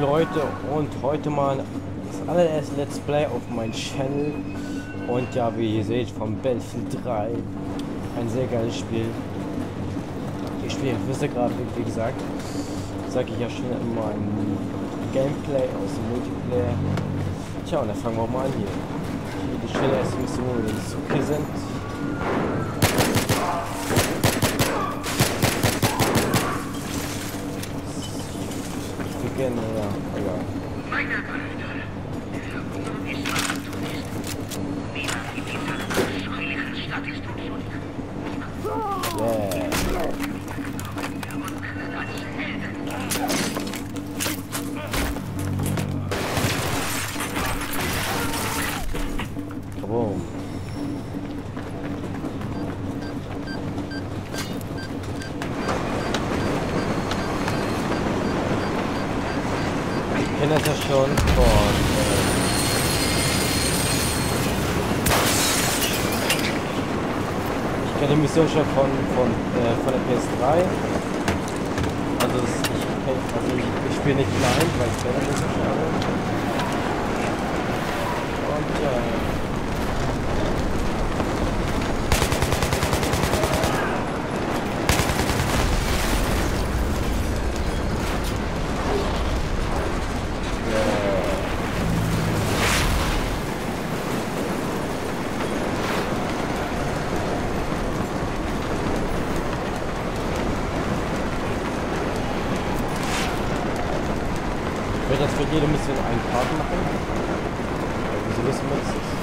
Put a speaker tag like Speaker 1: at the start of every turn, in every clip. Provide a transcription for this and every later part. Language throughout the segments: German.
Speaker 1: Leute. Und heute mal das allererste Let's Play auf meinem Channel. Und ja wie ihr seht vom Belfen 3 ein sehr geiles Spiel. Ich spiele Grafik wie gesagt sage ich ja schon in meinem Gameplay aus dem Multiplayer. Tja und dann fangen wir mal an hier, die schnelle erste Mission ist präsent gerne, Boom. Kenne das schon von... Ich kenne die Mission schon von, von, äh, von der PS3. Also, ich, also ich, ich spiele nicht blind, weil ich kenne das schon. Und ja... Äh, jetzt für jede Mission einen Part machen. Wieso wissen wir das?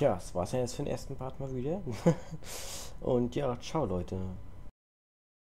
Speaker 1: Tja, das war's ja jetzt für den ersten Part mal wieder. Und ja, ciao Leute.